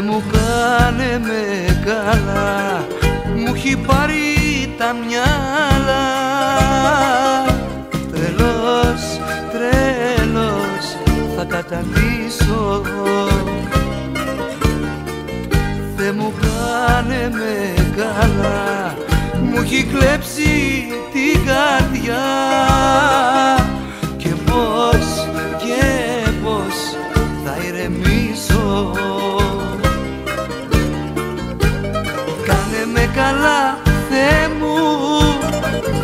Θε μου κάνε με καλά. Μου έχει πάρει τα μυαλά. Τρελός, τρελός θα καταλύσω Θε μου κάνε με καλά. Μου έχει κλέψει καλά Θεέ μου.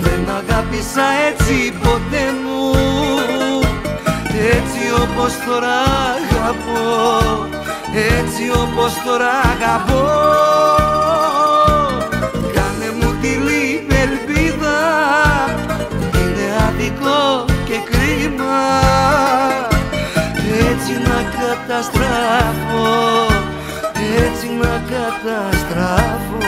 Δεν αγάπησα έτσι ποτέ μου. Έτσι όπως τώρα αγαπώ Έτσι όπως τώρα αγαπώ. Κάνε μου τη λίγη ελπίδα Είναι αδικό και κρίμα. Έτσι να καταστράφω Έτσι να καταστράφω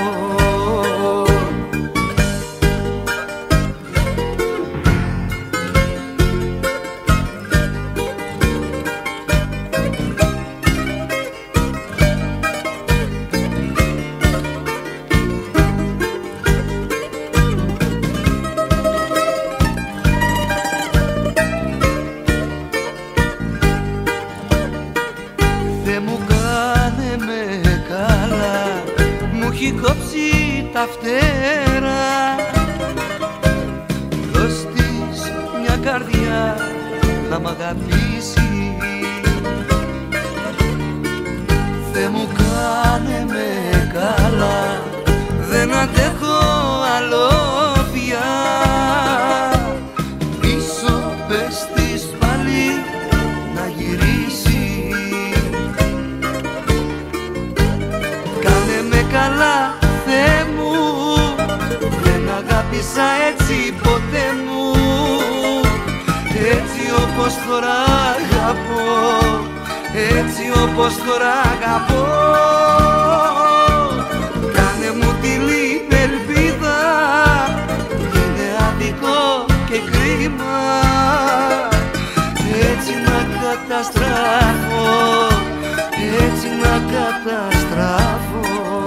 έχει κόψει τα φτερά. Δώσ' της μια καρδιά να μ' αγαπήσει καλά Θεέ μου. Δεν αγάπησα έτσι ποτέ μου. Έτσι όπως τώρα αγαπώ Έτσι όπως τώρα αγαπώ. Κάνε μου τη λίγη ελπίδα Είναι αδικό και κρίμα. Έτσι να καταστράφω Έτσι να καταστράφω